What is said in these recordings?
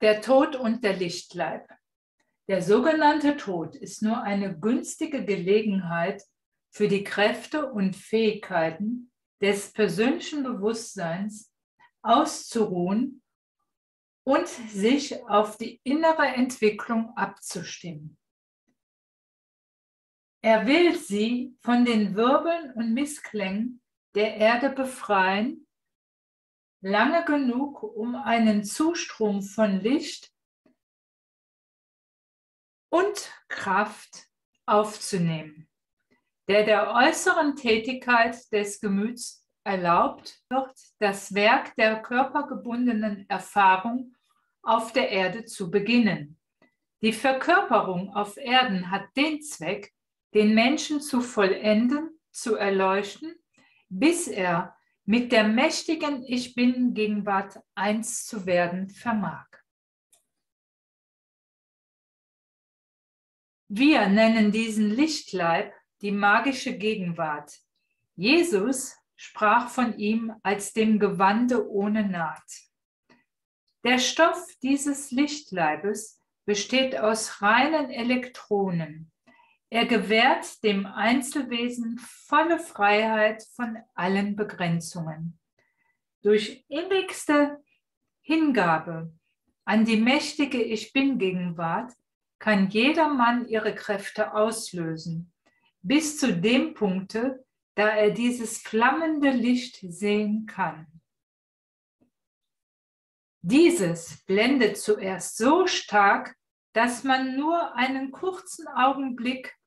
Der Tod und der Lichtleib. Der sogenannte Tod ist nur eine günstige Gelegenheit für die Kräfte und Fähigkeiten des persönlichen Bewusstseins auszuruhen und sich auf die innere Entwicklung abzustimmen. Er will sie von den Wirbeln und Missklängen der Erde befreien, lange genug, um einen Zustrom von Licht und Kraft aufzunehmen, der der äußeren Tätigkeit des Gemüts erlaubt wird, das Werk der körpergebundenen Erfahrung auf der Erde zu beginnen. Die Verkörperung auf Erden hat den Zweck, den Menschen zu vollenden, zu erleuchten, bis er mit der mächtigen Ich Bin-Gegenwart eins zu werden vermag. Wir nennen diesen Lichtleib die magische Gegenwart. Jesus sprach von ihm als dem Gewande ohne Naht. Der Stoff dieses Lichtleibes besteht aus reinen Elektronen. Er gewährt dem Einzelwesen volle Freiheit von allen Begrenzungen. Durch innigste Hingabe an die mächtige Ich Bin-Gegenwart kann jeder Mann ihre Kräfte auslösen, bis zu dem Punkte, da er dieses flammende Licht sehen kann. Dieses blendet zuerst so stark, dass man nur einen kurzen Augenblick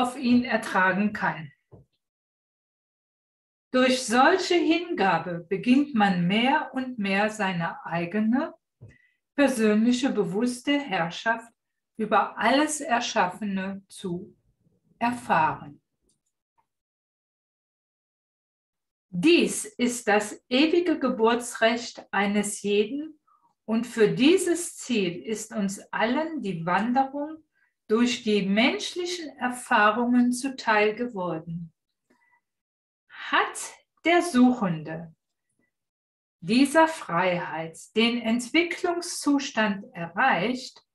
auf ihn ertragen kann. Durch solche Hingabe beginnt man mehr und mehr seine eigene persönliche bewusste Herrschaft über alles Erschaffene zu erfahren. Dies ist das ewige Geburtsrecht eines jeden und für dieses Ziel ist uns allen die Wanderung durch die menschlichen Erfahrungen zuteil geworden. Hat der Suchende dieser Freiheit den Entwicklungszustand erreicht,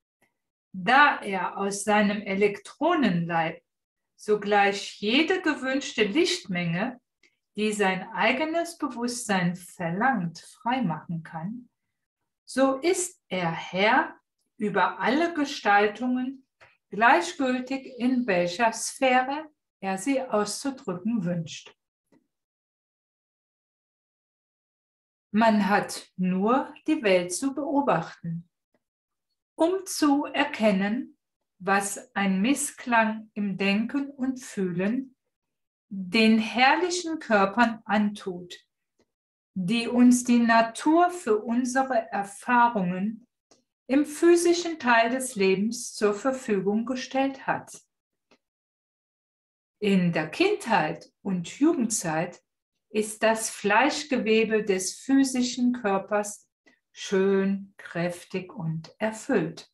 da er aus seinem Elektronenleib sogleich jede gewünschte Lichtmenge, die sein eigenes Bewusstsein verlangt, freimachen kann, so ist er Herr über alle Gestaltungen, gleichgültig in welcher Sphäre er sie auszudrücken wünscht. Man hat nur die Welt zu beobachten, um zu erkennen, was ein Missklang im Denken und Fühlen den herrlichen Körpern antut, die uns die Natur für unsere Erfahrungen im physischen Teil des Lebens zur Verfügung gestellt hat. In der Kindheit und Jugendzeit ist das Fleischgewebe des physischen Körpers schön, kräftig und erfüllt,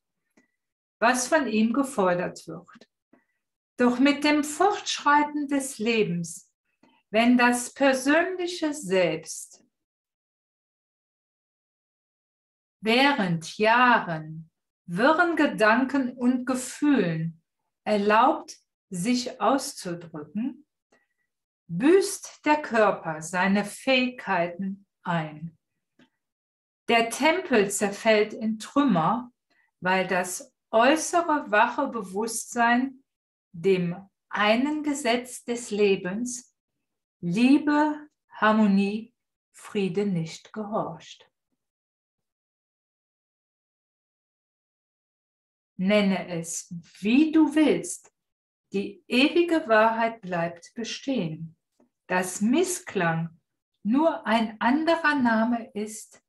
was von ihm gefordert wird. Doch mit dem Fortschreiten des Lebens, wenn das persönliche Selbst während Jahren wirren Gedanken und Gefühlen erlaubt, sich auszudrücken, büßt der Körper seine Fähigkeiten ein. Der Tempel zerfällt in Trümmer, weil das äußere wache Bewusstsein dem einen Gesetz des Lebens, Liebe, Harmonie, Friede nicht gehorcht. Nenne es, wie du willst, die ewige Wahrheit bleibt bestehen dass Missklang nur ein anderer Name ist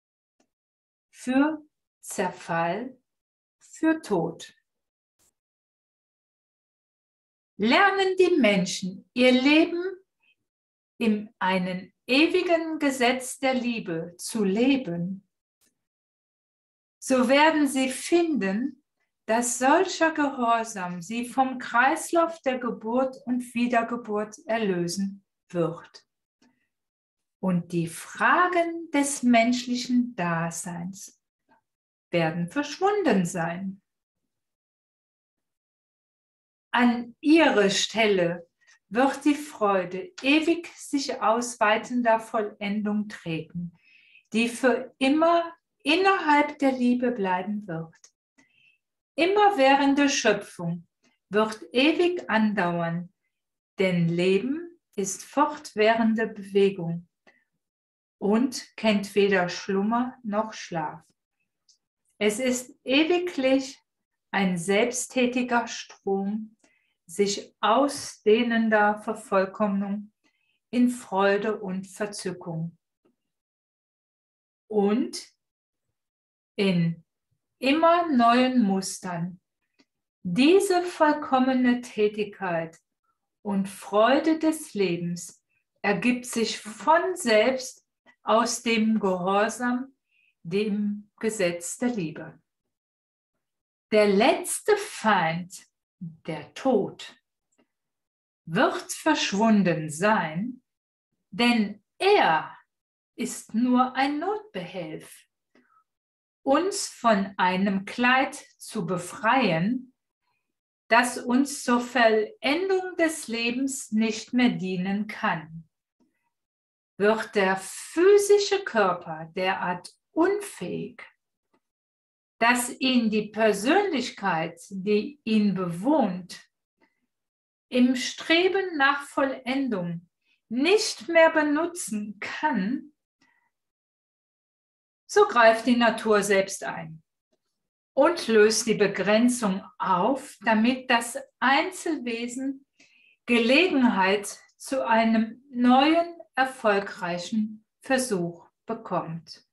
für Zerfall, für Tod. Lernen die Menschen ihr Leben in einem ewigen Gesetz der Liebe zu leben, so werden sie finden, dass solcher Gehorsam sie vom Kreislauf der Geburt und Wiedergeburt erlösen wird. Und die Fragen des menschlichen Daseins werden verschwunden sein. An ihre Stelle wird die Freude ewig sich ausweitender Vollendung treten, die für immer innerhalb der Liebe bleiben wird. Immerwährende Schöpfung wird ewig andauern, denn Leben ist fortwährende Bewegung und kennt weder Schlummer noch Schlaf. Es ist ewiglich ein selbsttätiger Strom sich ausdehnender Vervollkommnung in Freude und Verzückung. Und in immer neuen Mustern diese vollkommene Tätigkeit und Freude des Lebens ergibt sich von selbst aus dem Gehorsam, dem Gesetz der Liebe. Der letzte Feind, der Tod, wird verschwunden sein, denn er ist nur ein Notbehelf. Uns von einem Kleid zu befreien, das uns zur Vollendung des Lebens nicht mehr dienen kann. Wird der physische Körper derart unfähig, dass ihn die Persönlichkeit, die ihn bewohnt, im Streben nach Vollendung nicht mehr benutzen kann, so greift die Natur selbst ein und löst die Begrenzung auf, damit das Einzelwesen Gelegenheit zu einem neuen, erfolgreichen Versuch bekommt.